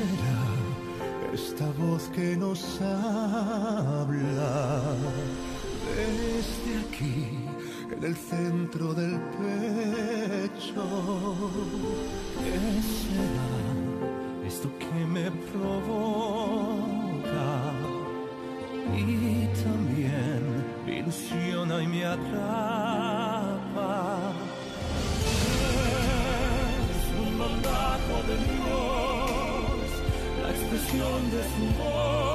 será esta voz que nos habla desde aquí, en el centro del pecho? ¿Qué será esto que me provoca? Y también me ilusiona y me atrapa. des Mondes